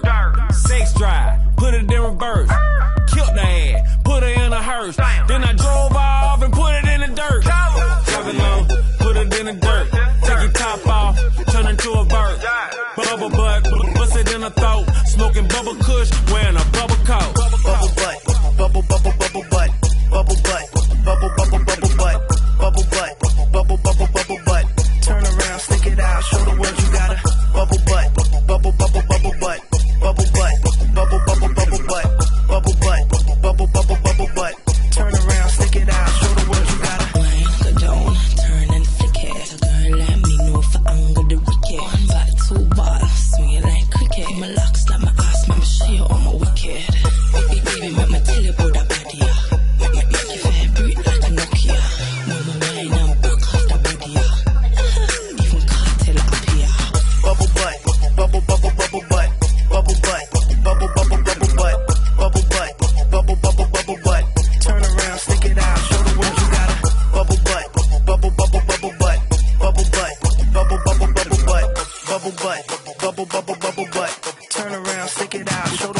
dirt. Sex drive, put it in reverse. Killed the ass, put her in a hearse. Then I drove off and put it in the dirt. Drop it low, put it in the dirt. Take your top off, turn into a bird. Bubble butt, bust it in the throat. Smoking bubble kush, wearing a bubble coat. bubble bubble bubble butt. Turn around, stick it out, show the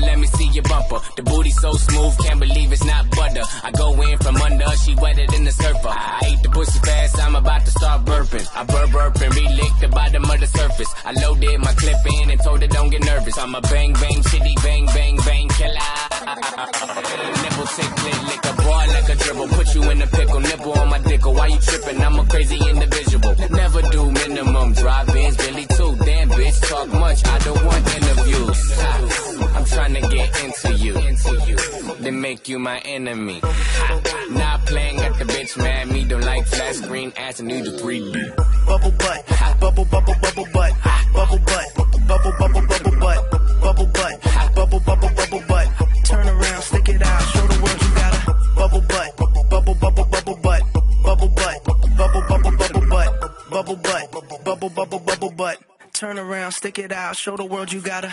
let me see your bumper. The booty so smooth, can't believe it's not butter. I go in from under, she wetter than the surfer. I ate the pussy fast, I'm about to start burping. I burp burp and re-lick the bottom of the surface. I loaded my clip in and told her don't get nervous. I'm a bang bang city bang bang bang killer. Nipple tick lick, lick a boy like a dribble. Put you in a pickle, nipple on my dickle. Why you tripping? I'm a crazy individual. Never do minimum drive-ins, Billy too. Damn bitch, talk much. I don't make you my enemy. Not playing at the bitch, mad me. Don't like flat screen ass and need a 3D. bubble butt, bubble bubble bubble butt, bubble butt, bubble bubble bubble butt, bubble butt, bubble bubble bubble butt. Turn around, stick it out, show the world you got a bubble butt, bubble bubble bubble butt, bubble butt, bubble bubble bubble butt, bubble butt, bubble bubble bubble butt. Turn around, stick it out, show the world you got a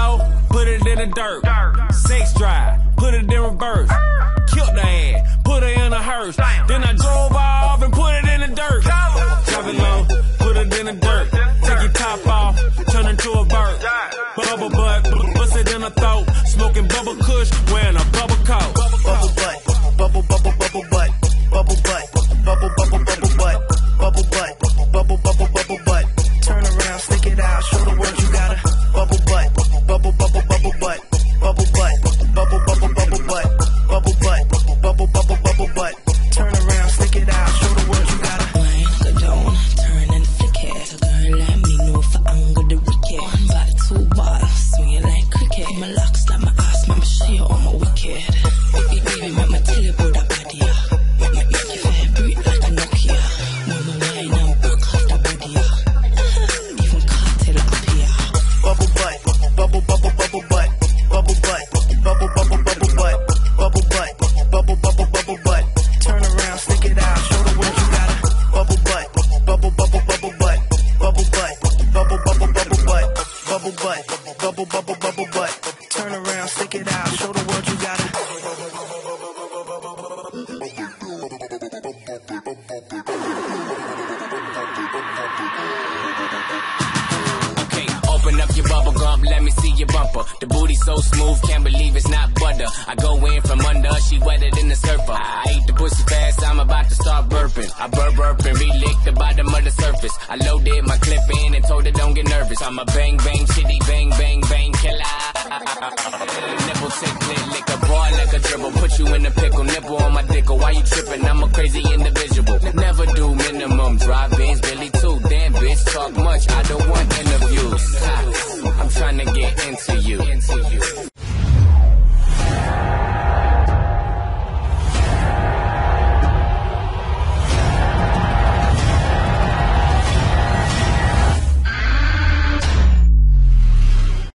a Drop it low, put it in the dirt. Sex drive, put it in reverse. Killed the ass, put her in a hearse. Then I drove off and put it in the dirt. It low, put it in the dirt. Take your top off, turn into a bird. Bubble, butt, bubble, bubble bubble butt. Turn around, stick it out, show the world you got it. Okay, open up your bubble gum, let me see your bumper. The booty so smooth, can't believe it's not butter. I go in from under, she wetter than the surfer. I ate the pussy fast, I'm about to start burping. I burp burp and re-lick the bottom of the surface. I loaded my clip in nervous. I'm a bang bang city bang bang bang killer. Nipple tick lick, lick a boy like a dribble. Put you in a pickle,